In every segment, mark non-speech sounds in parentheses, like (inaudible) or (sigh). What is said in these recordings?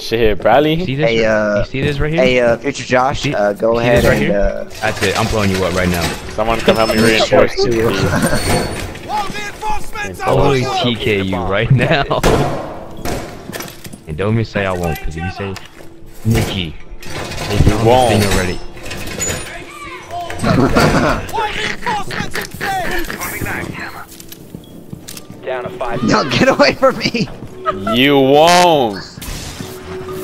Shit, Bradley. See this? Hey, uh, you see this right here? Hey, uh, future Josh, See- uh, go ahead right and here? uh, That's it. I'm blowing you up right now. Someone come help me (laughs) reinforce. to Totally TK you right now. (laughs) and don't even say I won't, because if you say Nikki, You won't. thing already. Down to five. (laughs) no, get away from me. You won't.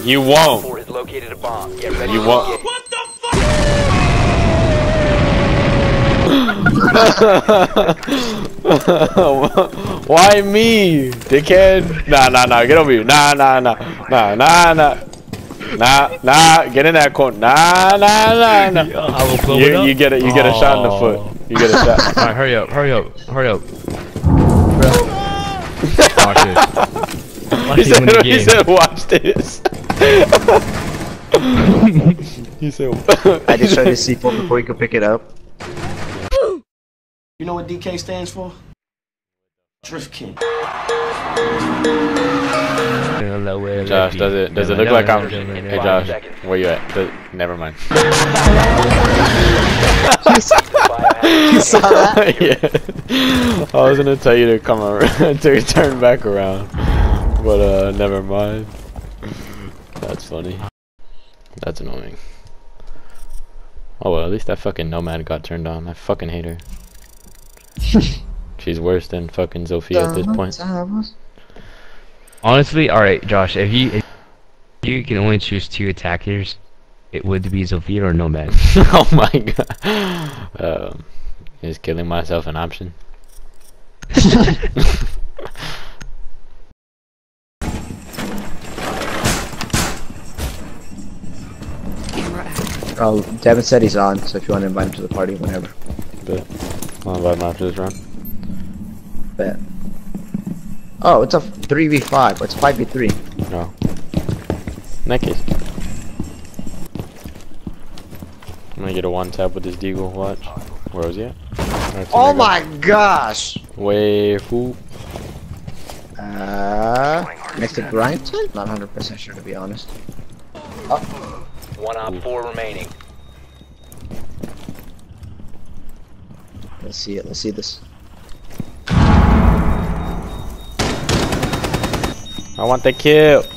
You won't. Four has located a bomb. Get ready. You won't. engage. (laughs) Why me, dickhead? Nah, nah, nah. Get over here. Nah, nah, nah, nah, nah, nah. Nah, nah, get in that corner. Nah, nah, nah, nah. I will blow it You, up. you get it. You get a shot in the oh. foot. You get a shot. (laughs) Alright, hurry up, hurry up, hurry up. (laughs) Watch this. Watch He this win the said, he said, watch this. (laughs) he said, I just tried to (laughs) see four before you could pick it up. (gasps) You know what DK stands for? Drift King. Josh, does it does it look like I'm? Hey Josh, where you at? Does, never mind. (laughs) You saw that? yeah, I was gonna tell you to come around, to turn back around, but uh, never mind. That's funny. That's annoying. Oh well, at least that fucking nomad got turned on. I fucking hate her. (laughs) She's worse than fucking Zofia at this point. Honestly, alright, Josh, if you if you can only choose two attackers, it would be Zofia or Nomad. (laughs) oh my (laughs) god. Um, is killing myself an option? Oh, Devin said he's on, so if you want to invite him to the party, whenever. But I'll invite him after this round. Bet. Oh, it's a 3v5. It's 5v3. No. In that case. I'm gonna get a one tap with this Deagle. Watch. Where was he at? Alright, so Oh there you my gosh! go. Way fool. Uh, next to grind? Not 100% sure to be honest. One on four remaining. Let's see it. Let's see this. I want the kill. (laughs)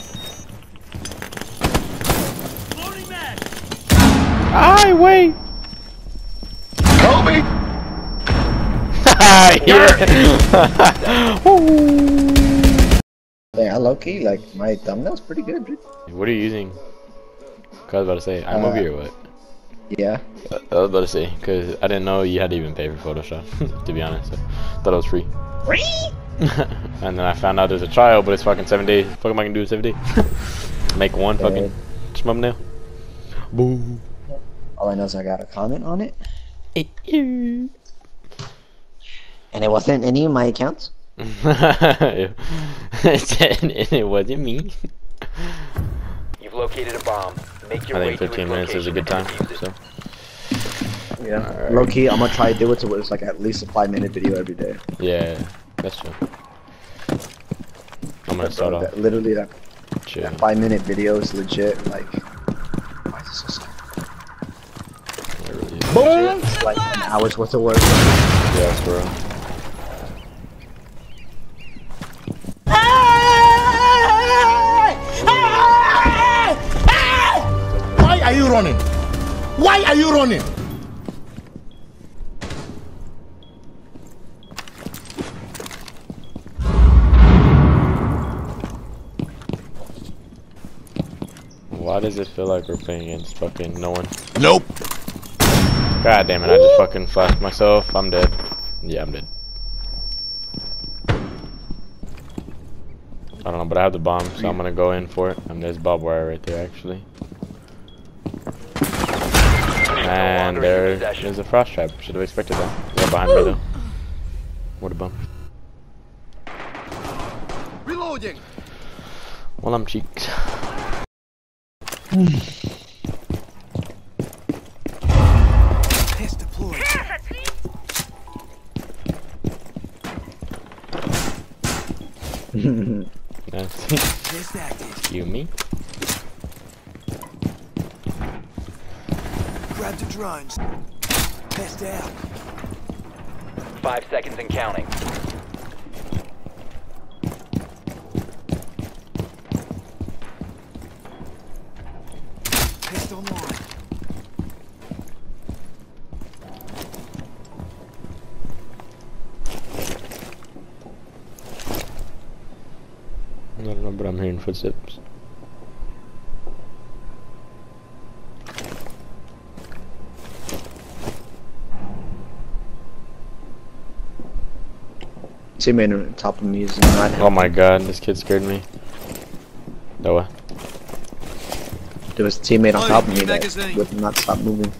(laughs) I wait. Kobe! yeah. Ooh. Yeah, low key, like my thumbnail's pretty good, dude. what are you using? 'Cause I was about to say, iMovie or what? Uh, yeah. I was about to say, because I didn't know you had to even pay for Photoshop, (laughs) to be honest. I thought it was free. Free? (laughs) and then I found out there's a trial, but it's fucking seven days. Fuck am I gonna do in seven days? (laughs) Make one fucking thumbnail. Boo. All I know is I got a comment on it, and it wasn't any of my accounts. it said it wasn't me. You've located a bomb. Make your I think to 15 its minutes is a good time. and defuse it. So Yeah. Alright. Low key, I'm gonna try to do it so it's like at least a five minute video every day. yeah, that's true. I'm gonna Bro, start off. that- literally, that, that five minute video is legit. Like, why is this so slow? Really is. Legit, like an hour's worth of work. Yes, bro. Running? Why are you running? Why does it feel like we're playing against fucking no one? Nope. God damn it, I just fucking flashed myself. I'm dead. Yeah, I'm dead. I don't know, but I have the bomb, so I'm gonna go in for it. And there's barbed wire right there, actually. And longer in there possession. is a frost trap. Should have expected that. They're behind me though. What a bum. Reloading. Well, I'm cheeks. Test deployed. (laughs) Nice. Test active. you me? Grab the drones. Test out. Five seconds and counting. Test online. I don't know, but I'm hearing footsteps. Teammate on top of me is not. Oh my god, this kid scared me. No way. There was a teammate on top of me new that would not stop moving.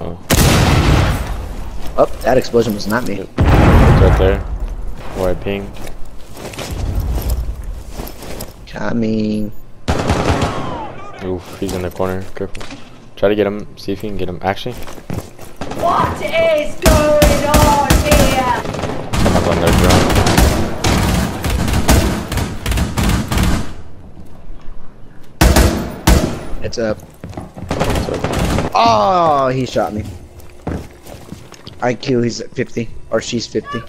Oh, Oh, that explosion was not me. it's right there. Where I pinged. Coming. Oof, he's in the corner. Careful. Try to get him. See if you can get him. Actually, What is going on here? come up on their drone. It's up. So, Oh, he shot me. IQ, he's at 50. Or she's 50. You know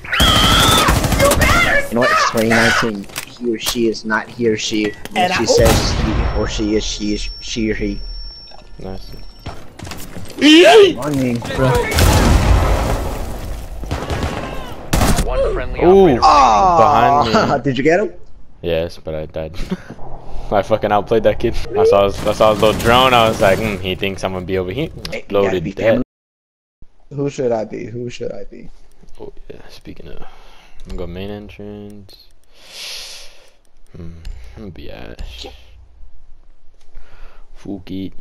what? It's 2019. He or she is not he or she. When she says he or she is she is she or he. nice. Morning. One friendly Ooh. operator. Oh, Behind me. (laughs) did you get him? Yes, but I died. (laughs) I fucking outplayed that kid. I saw his, I saw his little drone. I was like, mm, he thinks I'm gonna be over here. Hey, you be dead. Who should I be? Who should I be? Oh yeah. Speaking of, I'm gonna go main entrance. Hmm. I'm gonna be Ash. Fuki.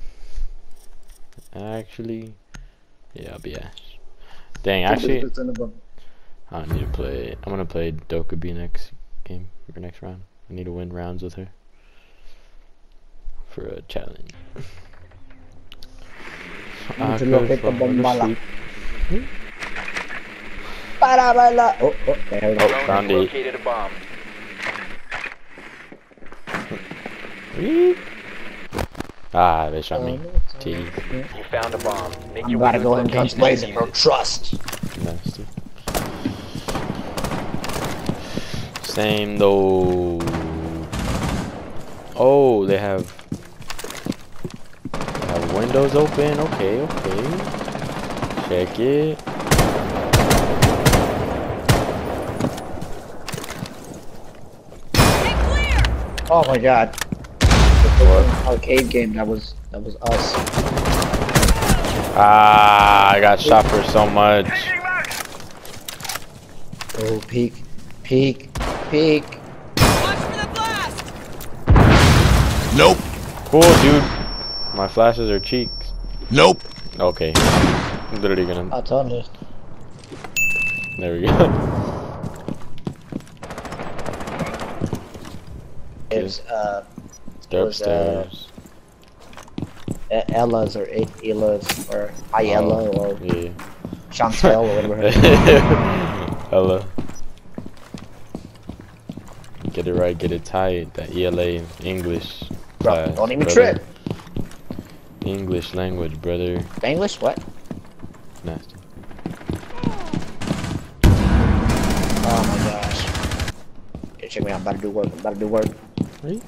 Actually, yeah, I'll be Ash. Dang, actually, I need to play. I'm gonna play Dokkaebi next game or next round. I need to win rounds with her for a challenge. I to look the bombala. asleep. Para baila. Oh, oh, there we go. Oh, found it. located a bomb. Ah, they shot me. Jeez, You found a bomb. Make I'm your about way to to go its and guns location blazing, bro. Trust. nasty. Same though. Oh, they have windows open. Okay, okay. Check it. Oh my god. Arcade game that was that was us. Ah, I got shot for so much. Oh, peek, peek, peek. Nope. Cool, dude. My flashes are cheeks. Nope. Okay. I'm literally gonna. I told you. There we go. (laughs) It's uh They're Was, uh. Ella's or Ella's or Ayella Oh, or Yeah. Chantel or whatever. her name Hello. (laughs) Get it right, get it tight. That ELA English Bro, class. don't even brother. trip. English language, brother. English? What? Nasty. Oh my gosh. Check me out. I'm about to do work. I'm about to do work. Right?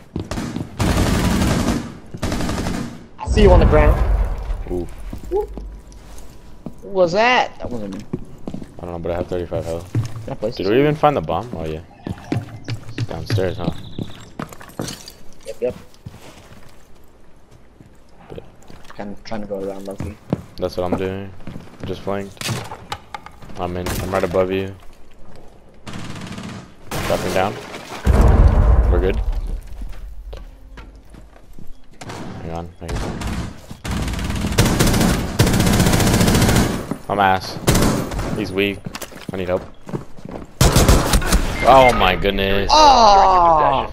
I see you on the ground. Ooh. What was that? That wasn't me. I don't know, but I have 35 health. Did we even find the bomb? Oh, yeah. It's downstairs, huh? Yep, yep. But- Of trying to go around Lucky. That's what I'm doing. Just flanked. I'm in. I'm right above you. Dropping down. We're good. Hang on. Hear something. I'm ass. He's weak. I need help. Oh my goodness. Oh!